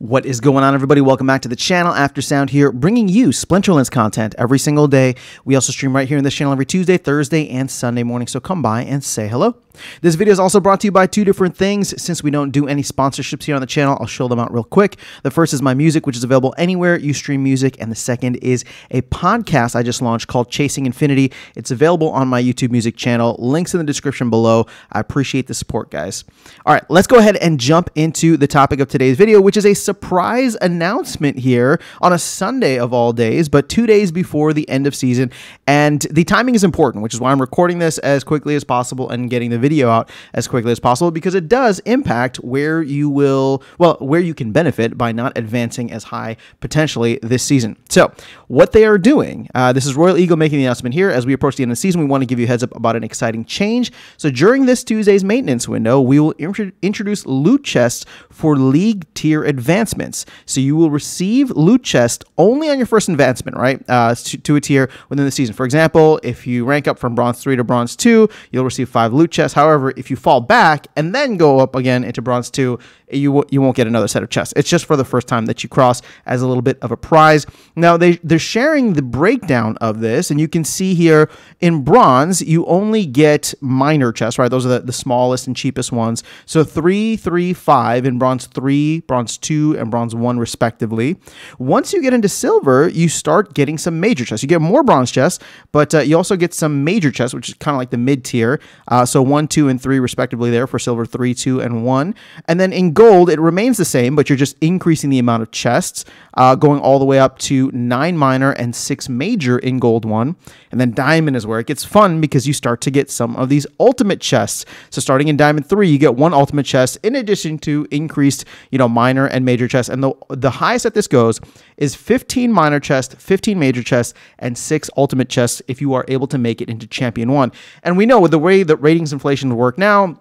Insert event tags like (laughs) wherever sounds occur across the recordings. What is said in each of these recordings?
What is going on, everybody? Welcome back to the channel. After Sound here, bringing you Splinterlands content every single day. We also stream right here in this channel every Tuesday, Thursday, and Sunday morning. So come by and say hello. This video is also brought to you by two different things. Since we don't do any sponsorships here on the channel, I'll show them out real quick. The first is my music, which is available anywhere you stream music, and the second is a podcast I just launched called Chasing Infinity. It's available on my YouTube music channel. Links in the description below. I appreciate the support, guys. All right, let's go ahead and jump into the topic of today's video, which is a surprise announcement here on a Sunday of all days, but two days before the end of season. And the timing is important, which is why I'm recording this as quickly as possible and getting the video out as quickly as possible because it does impact where you will, well, where you can benefit by not advancing as high potentially this season. So, what they are doing, uh, this is Royal Eagle making the announcement here. As we approach the end of the season, we want to give you heads up about an exciting change. So, during this Tuesday's maintenance window, we will int introduce loot chests for league tier advancements. So, you will receive loot chest only on your first advancement, right? Uh, to, to a tier within the season. For example, if you rank up from bronze 3 to bronze 2, you'll receive 5 loot chests. However, if you fall back and then go up again into bronze 2, you you won't get another set of chests. It's just for the first time that you cross as a little bit of a prize. Now they they're sharing the breakdown of this, and you can see here in bronze you only get minor chests, right? Those are the, the smallest and cheapest ones. So three, three, five in bronze three, bronze two, and bronze one respectively. Once you get into silver, you start getting some major chests. You get more bronze chests, but uh, you also get some major chests, which is kind of like the mid tier. Uh, so one, two, and three respectively there for silver three, two, and one. And then in gold, it remains the same, but you're just increasing the amount of chests, uh, going all the way up to nine minor and six major in gold one. And then diamond is where it gets fun because you start to get some of these ultimate chests. So starting in diamond three, you get one ultimate chest in addition to increased, you know, minor and major chests. And the the highest that this goes is 15 minor chests, 15 major chests, and six ultimate chests if you are able to make it into champion one. And we know with the way that ratings inflation work now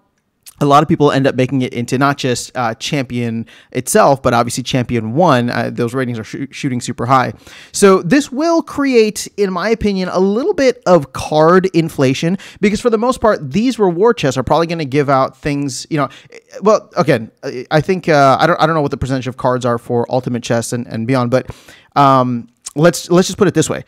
a lot of people end up making it into not just uh, champion itself, but obviously champion one. Uh, those ratings are sh shooting super high. So this will create, in my opinion, a little bit of card inflation because for the most part, these reward chests are probably going to give out things. You know, well, again, I think uh, I don't I don't know what the percentage of cards are for ultimate chests and, and beyond, but um, let's let's just put it this way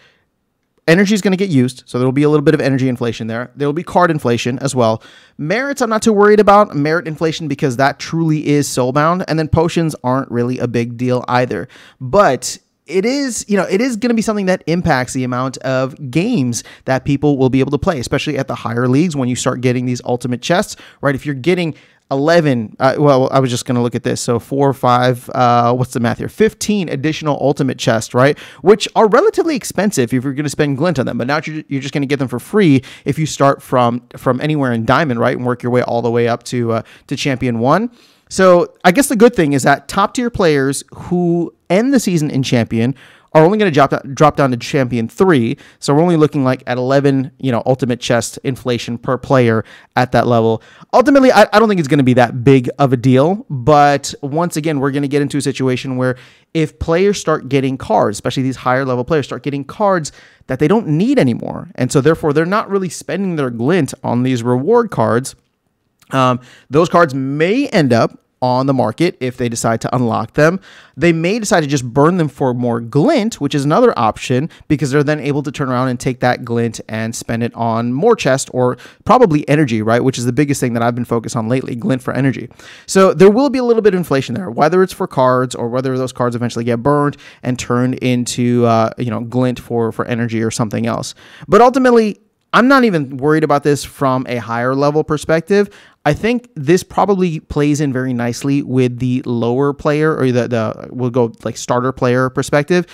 energy is going to get used, so there will be a little bit of energy inflation there. There will be card inflation as well. Merits, I'm not too worried about. Merit inflation because that truly is soulbound, and then potions aren't really a big deal either. But it is, you know, it is going to be something that impacts the amount of games that people will be able to play, especially at the higher leagues when you start getting these ultimate chests, right? If you're getting 11 uh, well i was just going to look at this so four or five uh, what's the math here? 15 additional ultimate chests right? Which are relatively expensive if you're going to spend glint on them but now you're, you're just going to get them for free if you start from from anywhere in diamond right and work your way all the way up to uh, to champion one. So i guess the good thing is that top tier players who end the season in champion are only going to drop drop down to champion three. So we're only looking like at 11, you know, ultimate chest inflation per player at that level. Ultimately, I, I don't think it's going to be that big of a deal. But once again, we're going to get into a situation where if players start getting cards, especially these higher level players, start getting cards that they don't need anymore, and so therefore they're not really spending their glint on these reward cards. Um, those cards may end up on the market if they decide to unlock them. They may decide to just burn them for more glint, which is another option because they're then able to turn around and take that glint and spend it on more chest or probably energy, right? Which is the biggest thing that I've been focused on lately, glint for energy. So there will be a little bit of inflation there, whether it's for cards or whether those cards eventually get burned and turned into, uh, you know, glint for, for energy or something else. But ultimately, I'm not even worried about this from a higher level perspective. I think this probably plays in very nicely with the lower player or the, the we'll go like starter player perspective.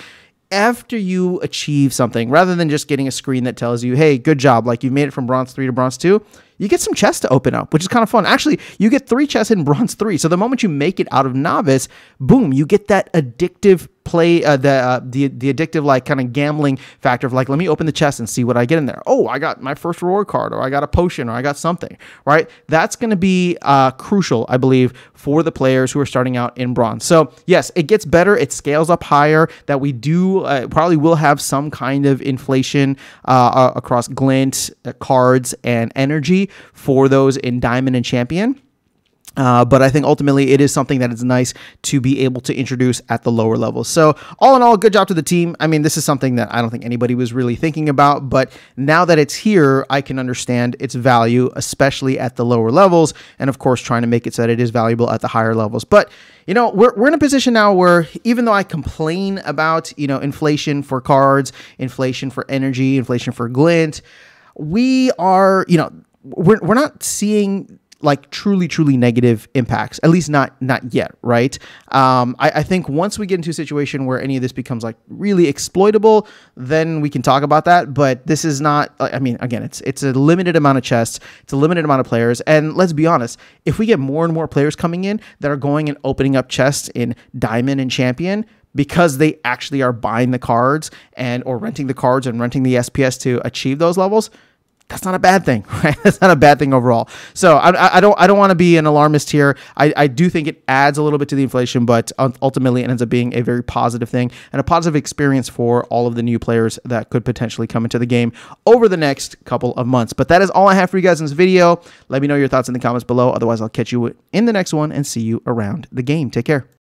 After you achieve something, rather than just getting a screen that tells you, hey, good job, like you made it from bronze three to bronze two, you get some chests to open up, which is kind of fun. Actually, you get three chests in (laughs) bronze three. So the moment you make it out of novice, boom, you get that addictive play uh, the uh, the the addictive like kind of gambling factor of like let me open the chest and see what I get in there. Oh, I got my first reward card, or I got a potion, or I got something. Right, that's going to be uh, crucial, I believe, for the players who are starting out in bronze. So yes, it gets better, it scales up higher. That we do uh, probably will have some kind of inflation uh, across glint uh, cards and energy for those in diamond and champion. Uh, but I think ultimately it is something that is nice to be able to introduce at the lower levels. So, all in all, good job to the team. I mean, this is something that I don't think anybody was really thinking about, but now that it's here, I can understand its value, especially at the lower levels. And of course, trying to make it so that it is valuable at the higher levels. But, you know, we're, we're in a position now where even though I complain about, you know, inflation for cards, inflation for energy, inflation for glint, we are, you know, we're, we're not seeing like truly truly negative impacts at least not not yet right? Um, I, I, think once we get into a situation where any of this becomes like really exploitable then we can talk about that but this is not i mean again it's it's a limited amount of chests it's a limited amount of players and let's be honest if we get more and more players coming in that are going and opening up chests in diamond and champion because they actually are buying the cards and or renting the cards and renting the SPS to achieve those levels, that's not a bad thing, (laughs) right? That's not a bad thing overall. So I, I don't I don't want to be an alarmist here. I, I do think it adds a little bit to the inflation, but ultimately it ends up being a very positive thing and a positive experience for all of the new players that could potentially come into the game over the next couple of months. But that is all I have for you guys in this video. Let me know your thoughts in the comments below. Otherwise, I'll catch you in the next one and see you around the game. Take care.